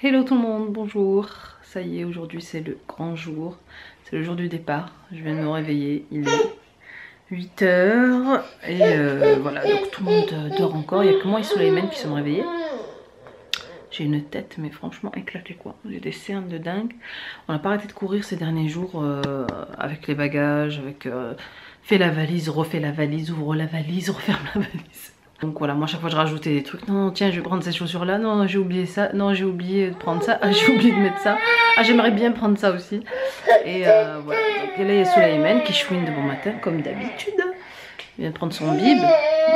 Hello tout le monde, bonjour. Ça y est, aujourd'hui c'est le grand jour. C'est le jour du départ. Je viens de me réveiller. Il est 8 h Et euh, voilà, donc tout le monde dort encore. Il n'y a que moi et Soleiman qui sont réveillés. J'ai une tête, mais franchement éclatée quoi. J'ai des cernes de dingue. On n'a pas arrêté de courir ces derniers jours euh, avec les bagages, avec euh, fait la valise, refait la valise, ouvre la valise, referme la valise. Donc voilà, moi à chaque fois je rajoutais des trucs. Non, tiens, je vais prendre ces chaussures là. Non, j'ai oublié ça. Non, j'ai oublié de prendre ça. Ah, j'ai oublié de mettre ça. Ah, j'aimerais bien prendre ça aussi. Et euh, voilà. Donc là, il y a Soleiman qui chouine de bon matin, comme d'habitude. Il vient de prendre son bib.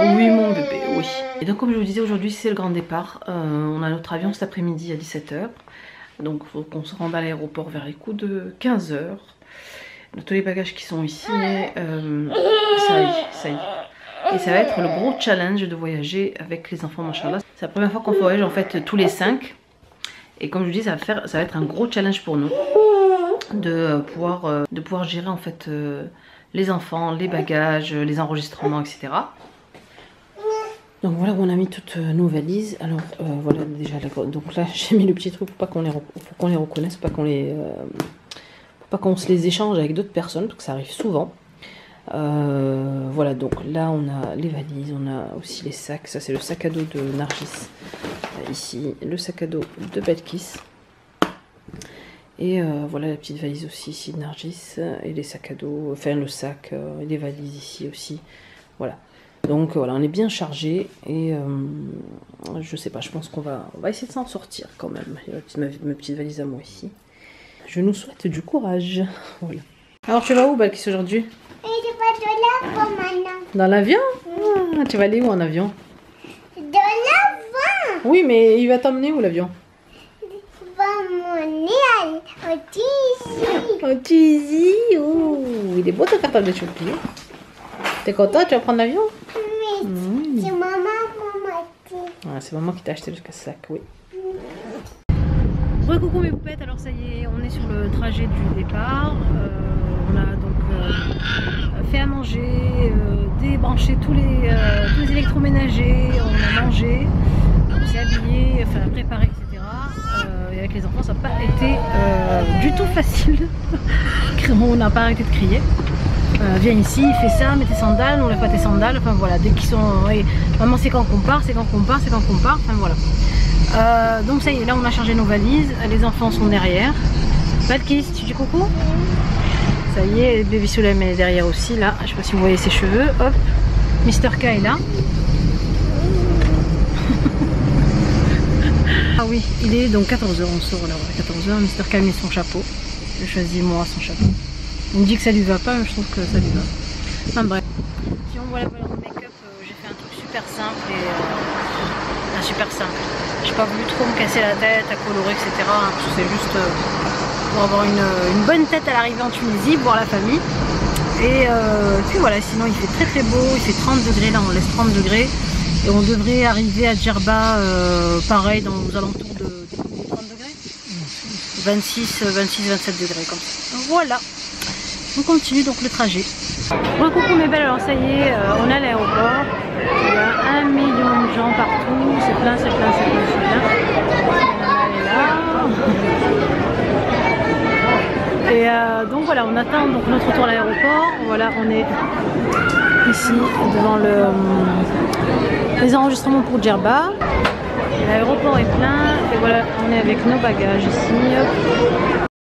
Oui, mon bébé, oui. Et donc, comme je vous disais, aujourd'hui, c'est le grand départ. Euh, on a notre avion cet après-midi à 17h. Donc, il faut qu'on se rende à l'aéroport vers les coups de 15h. On a tous les bagages qui sont ici. Euh, ça y est, ça y est. Et ça va être le gros challenge de voyager avec les enfants, machallah. C'est la première fois qu'on voyage en fait tous les 5. Et comme je vous dis, ça va, faire, ça va être un gros challenge pour nous de pouvoir, euh, de pouvoir gérer en fait euh, les enfants, les bagages, les enregistrements, etc. Donc voilà, on a mis toutes nos valises. Alors euh, voilà déjà, donc là j'ai mis le petit truc pour pas qu'on les, les reconnaisse, pas qu'on les, pas qu'on se les échange avec d'autres personnes, parce que ça arrive souvent. Euh, voilà, donc là on a les valises, on a aussi les sacs. Ça c'est le sac à dos de Nargis. Euh, ici, le sac à dos de Belkis. Et euh, voilà la petite valise aussi ici de Nargis. Et les sacs à dos, enfin le sac et les valises ici aussi. Voilà. Donc voilà, on est bien chargé et je sais pas, je pense qu'on va, on va essayer de s'en sortir quand même. Il y a ma, ma, petite valise à moi ici. Je nous souhaite du courage. Voilà. Alors tu vas où Balkis aujourd'hui? Dans l'avion ah, Tu vas aller où en avion Dans l'avion Oui, mais il va t'emmener où l'avion Il va m'emmener au Tizi. Au Tizi Oh, il est beau ta carte de Choupi. T'es content Tu vas prendre l'avion Oui, mmh. c'est maman qui m'a. Ah, c'est maman qui t'a acheté le sac, oui. Re coucou mes poupettes, alors ça y est, on est sur le trajet du départ. Euh, on a donc euh, à manger, euh, débranché tous les, euh, tous électroménagers, on a mangé, on s'est habillé, enfin préparé, etc. et avec les enfants, ça n'a pas été du tout facile. on n'a pas arrêté de crier. viens ici, fais ça, mets tes sandales, on lève pas tes sandales, enfin voilà, dès qu'ils sont... Maman c'est quand qu'on part, c'est quand qu'on part, c'est quand qu'on part, enfin voilà. Euh, donc ça y est, là on a chargé nos valises, les enfants sont derrière. Valkis, tu dis coucou? Ça y est, bébé Soulem est derrière aussi là, je sais pas si vous voyez ses cheveux, hop, Mister K est là. ah oui, il est donc 14h, on sort là, 14h, Mister K met son chapeau. Je choisis moi son chapeau. Il me dit que ça lui va pas, mais je trouve que ça lui va. Enfin bref. Si on voit la valeur de make-up, euh, j'ai fait un truc super simple et... Euh, super simple. J'ai pas voulu trop me casser la tête à colorer, etc. Hein, c'est juste euh, pour avoir une, bonne tête à l'arrivée en Tunisie, voir la famille. Et euh, puis voilà, sinon il fait très très beau, il fait 30 degrés, là on laisse 30 degrés. Et on devrait arriver à Djerba, euh, pareil, dans, aux alentours de, 30 degrés 26, 26, 27 degrés comme ça. Voilà, on continue donc le trajet. Bon coucou mes belles, alors ça y est, on est à l'aéroport. Il y a un million de gens partout, c'est plein, c'est plein, c'est plein, c'est plein. Et euh, donc voilà, on attend donc notre retour à l'aéroport. Voilà, on est ici devant euh, les enregistrements pour Djerba. L'aéroport est plein et voilà, on est avec nos bagages ici.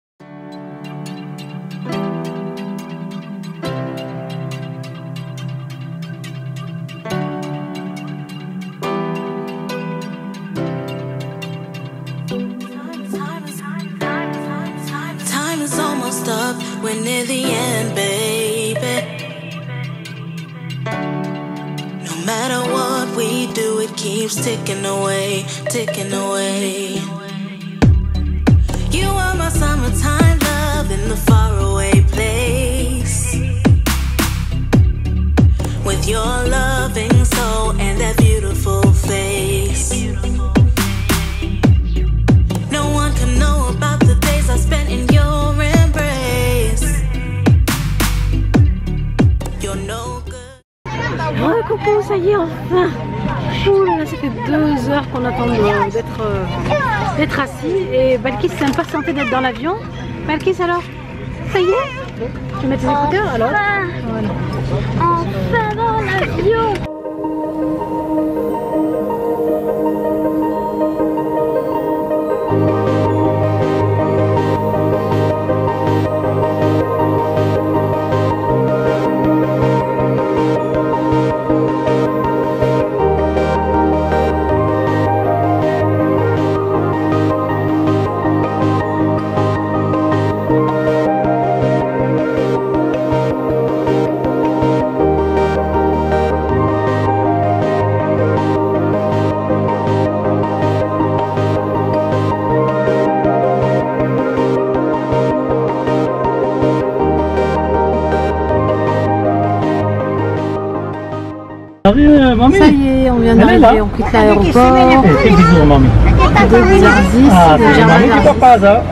We're near the end, baby. No matter what we do, it keeps ticking away, ticking away. You are my summertime love in the faraway place. With your loving Ouais, coucou, ça y est, enfin Ouh là, ça fait deux heures qu'on attend d'être euh, d'être assis et Balkis s'est impatienté d'être dans l'avion. Balkis alors Ça y est? Tu mets tes écouteurs alors? Voilà. Enfin dans l'avion. Mamie. Ça y est, on vient d'arriver, on quitte l'aéroport. Quel bisou, mamie. 2010, Ah, déjà c'est mamie 2010. du papa, ça